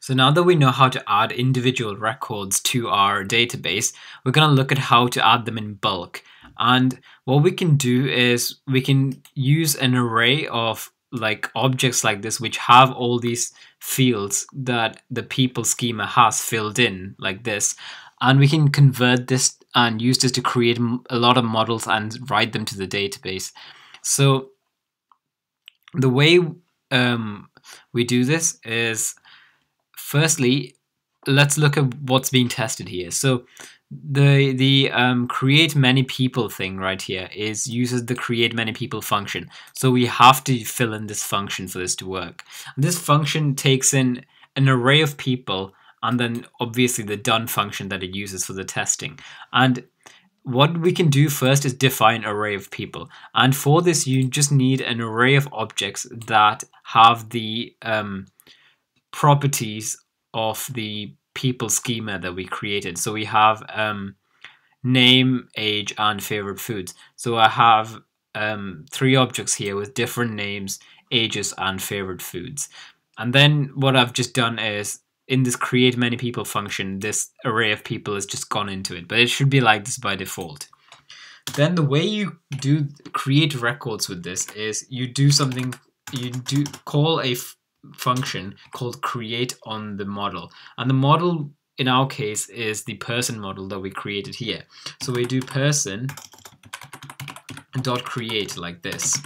So now that we know how to add individual records to our database, we're going to look at how to add them in bulk. And what we can do is we can use an array of like objects like this which have all these fields that the people schema has filled in like this and we can convert this and use this to create a lot of models and write them to the database so the way um, we do this is firstly, let's look at what's being tested here. So the the um, create many people thing right here is uses the create many people function. So we have to fill in this function for this to work. And this function takes in an array of people and then obviously the done function that it uses for the testing. And what we can do first is define array of people. And for this, you just need an array of objects that have the um, properties of the people schema that we created. So we have um, name, age, and favorite foods. So I have um, three objects here with different names, ages, and favorite foods. And then what I've just done is in this create many people function, this array of people has just gone into it, but it should be like this by default. Then the way you do create records with this is you do something, you do call a function called create on the model. And the model in our case is the person model that we created here. So we do person dot create like this.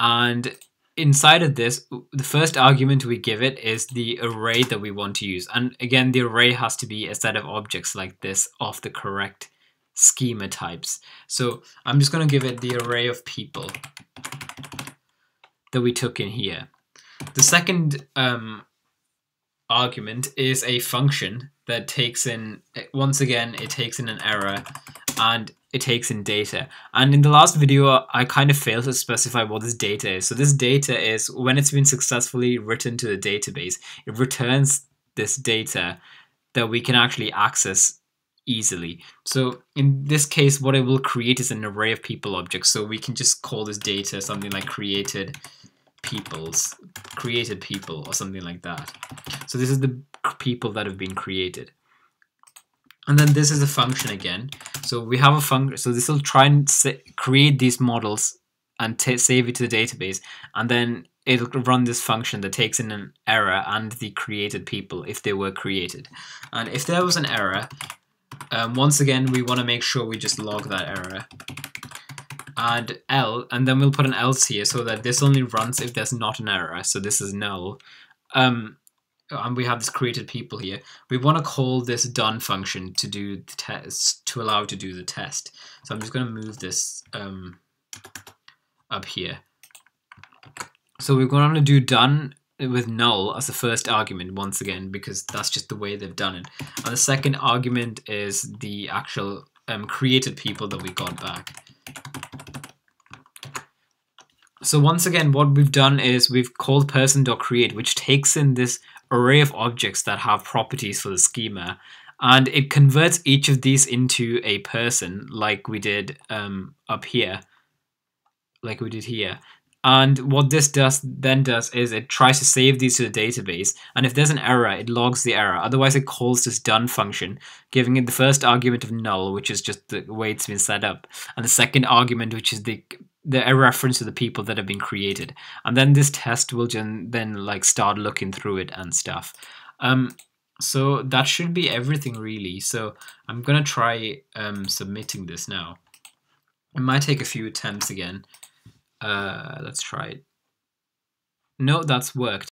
And inside of this, the first argument we give it is the array that we want to use. And again, the array has to be a set of objects like this of the correct schema types. So I'm just going to give it the array of people that we took in here. The second um, argument is a function that takes in, once again, it takes in an error and it takes in data. And in the last video, I kind of failed to specify what this data is. So this data is when it's been successfully written to the database, it returns this data that we can actually access easily. So in this case, what it will create is an array of people objects. So we can just call this data something like created peoples, created people or something like that. So this is the people that have been created. And then this is a function again. So we have a function. So this will try and create these models and save it to the database. And then it'll run this function that takes in an error and the created people if they were created. And if there was an error, um, once again, we want to make sure we just log that error. Add L, and then we'll put an else here so that this only runs if there's not an error. So this is null. Um, and we have this created people here. We want to call this done function to do the test, to allow to do the test. So I'm just going to move this um, up here. So we're going to do done with null as the first argument once again because that's just the way they've done it. And the second argument is the actual um, created people that we got back. So once again, what we've done is we've called person.create, which takes in this array of objects that have properties for the schema, and it converts each of these into a person, like we did um, up here, like we did here. And what this does then does is it tries to save these to the database, and if there's an error, it logs the error. Otherwise, it calls this done function, giving it the first argument of null, which is just the way it's been set up, and the second argument, which is the the a reference to the people that have been created. And then this test will then like start looking through it and stuff. Um, so that should be everything really. So I'm gonna try um, submitting this now. It might take a few attempts again. Uh, let's try it. No that's worked